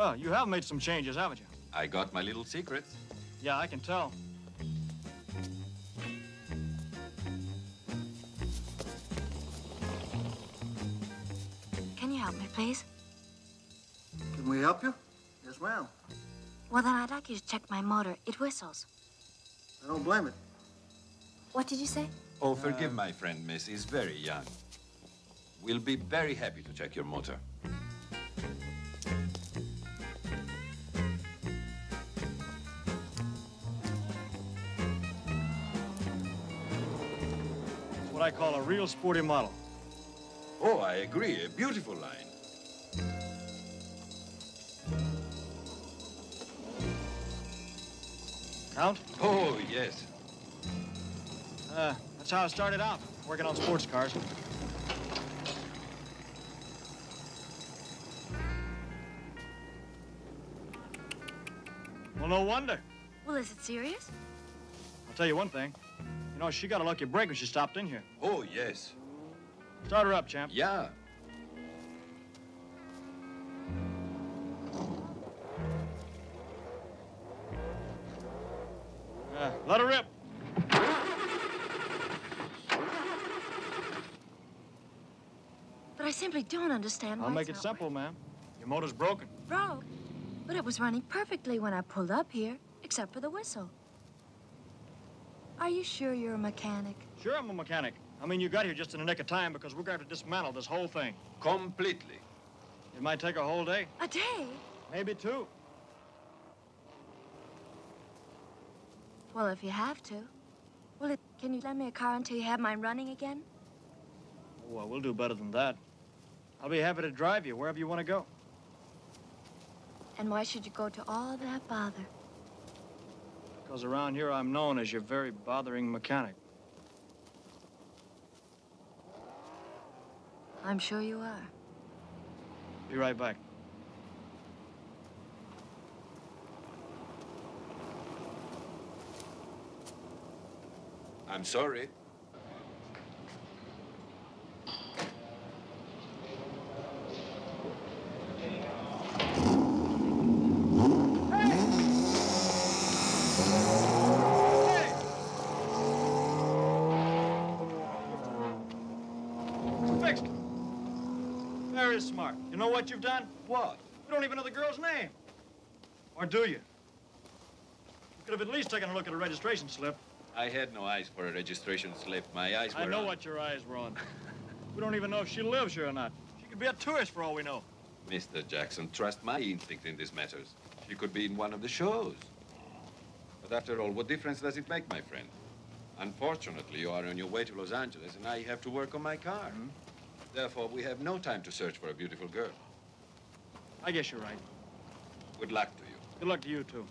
Well, you have made some changes, haven't you? I got my little secrets. Yeah, I can tell. Can you help me, please? Can we help you? Yes, ma'am. Well, then I'd like you to check my motor. It whistles. I don't blame it. What did you say? Oh, forgive my friend, miss. He's very young. We'll be very happy to check your motor. What I call a real sporty model. Oh, I agree. A beautiful line. Count? Oh, yes. Uh, that's how I started out, working on sports cars. Well, no wonder. Well, is it serious? I'll tell you one thing. You know, she got a lucky break when she stopped in here. Oh, yes. Start her up, champ. Yeah. Uh, let her rip. But I simply don't understand why I'll make it's it not simple, ma'am. Your motor's broken. Broke? But it was running perfectly when I pulled up here, except for the whistle. Are you sure you're a mechanic? Sure, I'm a mechanic. I mean, you got here just in the nick of time because we're going to dismantle this whole thing. Completely. It might take a whole day, A day? maybe two. Well, if you have to. Well, it, can you lend me a car until you have mine running again? Oh, well, we'll do better than that. I'll be happy to drive you wherever you want to go. And why should you go to all that bother? Because around here I'm known as your very bothering mechanic. I'm sure you are. Be right back. I'm sorry. Very smart. You know what you've done? What? You don't even know the girl's name. Or do you? You could have at least taken a look at a registration slip. I had no eyes for a registration slip. My eyes were I know on- what your eyes were on. we don't even know if she lives here or not. She could be a tourist for all we know. Mr. Jackson, trust my instinct in these matters. She could be in one of the shows. But after all, what difference does it make, my friend? Unfortunately, you are on your way to Los Angeles, and I have to work on my car. Mm-hmm. Therefore, we have no time to search for a beautiful girl. I guess you're right. Good luck to you. Good luck to you, too.